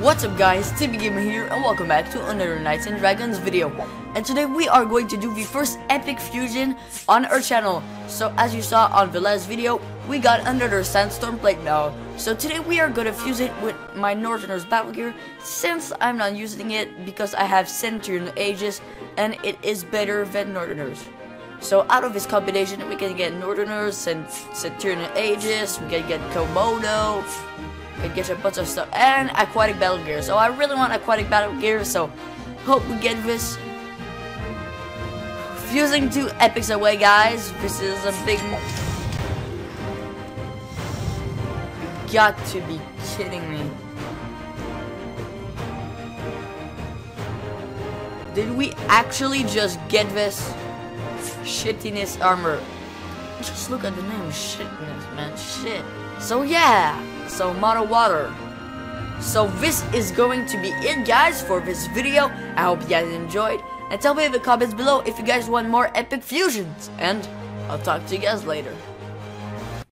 What's up guys, Timmygammer here and welcome back to another Knights and Dragons video. And today we are going to do the first epic fusion on our channel. So as you saw on the last video, we got another sandstorm plate now. So today we are gonna fuse it with my Northerners battle gear since I'm not using it because I have Centurion Aegis and it is better than Northerners. So out of this combination we can get Northerners and Centurion Aegis, we can get Komodo, it gets a bunch of stuff and aquatic battle gear. So I really want aquatic battle gear. So hope we get this. Fusing two epics away, guys. This is a big. You got to be kidding me. Did we actually just get this? Shittiness armor. Just look at the name, shitness, man, shit. So yeah, so mono water. So this is going to be it guys for this video. I hope you guys enjoyed. And tell me in the comments below if you guys want more epic fusions. And I'll talk to you guys later.